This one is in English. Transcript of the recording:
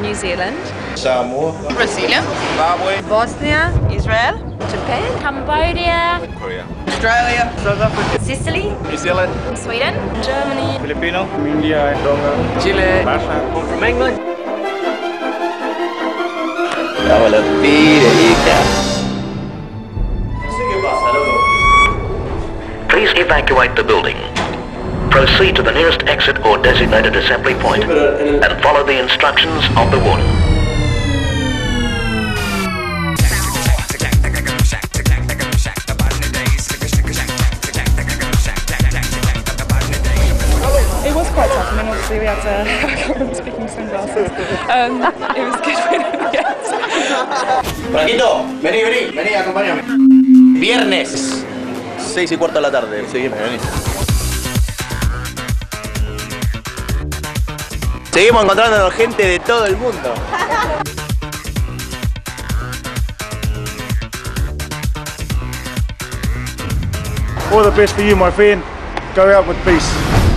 New Zealand, Samoa. Brasilia, Zimbabwe. Bosnia, Israel, Japan, Cambodia, Korea. Australia, South Africa, Sicily, New Zealand. Sweden, Germany, Filipino, India, Tonga, Chile. Russia. I'm from England. Please evacuate the building. Proceed to the nearest exit or designated assembly point and follow the instructions of the warden. It was quite tough. I mean, obviously we had to. I can't remember speaking sunglasses. Um, it was good winning the end. Franquito, vení, vení, vení, acompáñame. Viernes. 6 y cuarto de la tarde. Seguime, vení. Seguimos encontrando gente de todo el mundo. All the best for you, my friend. Go out with peace.